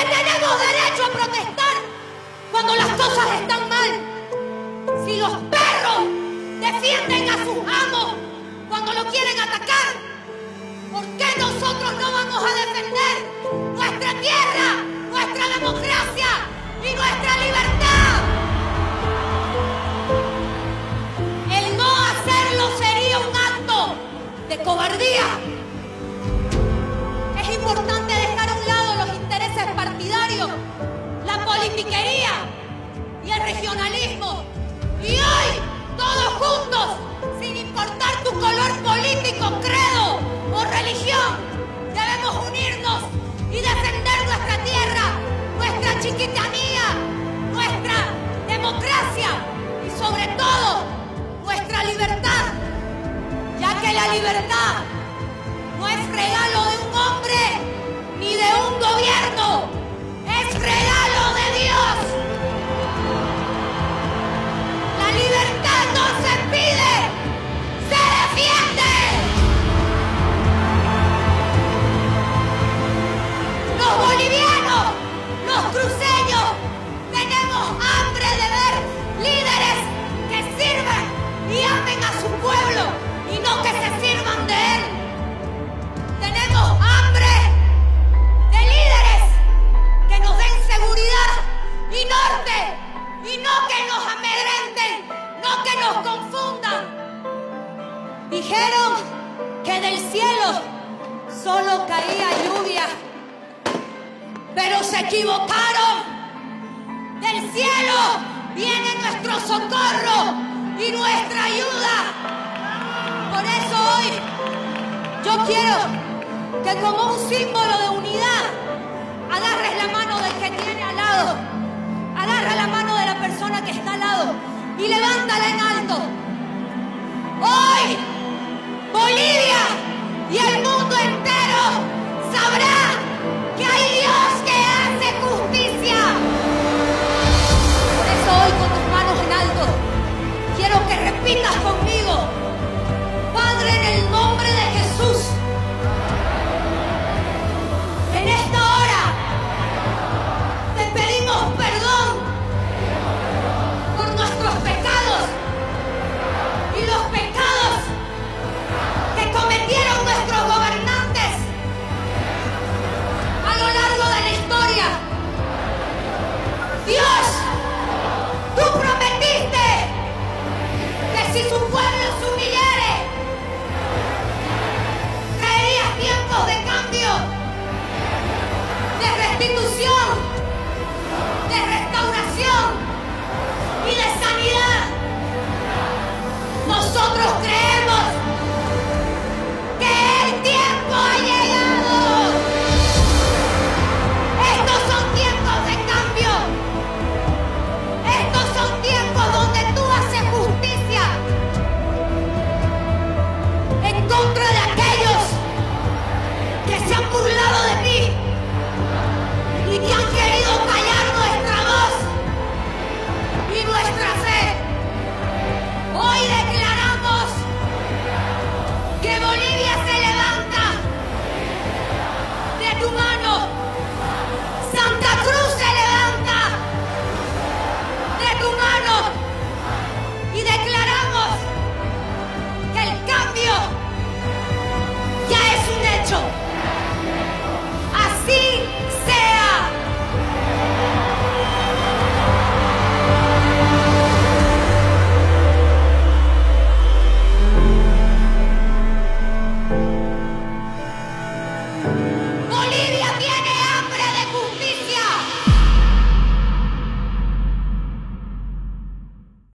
Que tenemos derecho a protestar cuando las cosas están mal. Si los perros defienden a sus amos cuando lo quieren atacar, ¿por qué nosotros no vamos a defender nuestra tierra, nuestra democracia y nuestra libertad? El no hacerlo sería un acto de cobardía. Y el regionalismo. Y hoy, todos juntos, sin importar tu color político, credo o religión, debemos unirnos y defender nuestra tierra, nuestra chiquitanía, nuestra democracia y sobre todo nuestra libertad, ya que la libertad no es regalo de un hombre solo caía lluvia, pero se equivocaron. Del cielo viene nuestro socorro y nuestra ayuda. Por eso hoy yo quiero que como un símbolo de unidad agarres la mano del que tiene al lado, agarra la mano de la persona que está al lado y levántala en alto. Hoy compitas conmigo.